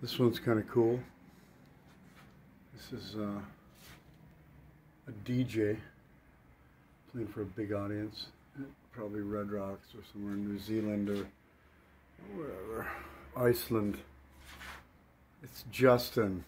This one's kind of cool. This is uh, a DJ playing for a big audience. Probably Red Rocks or somewhere in New Zealand or wherever. Iceland. It's Justin.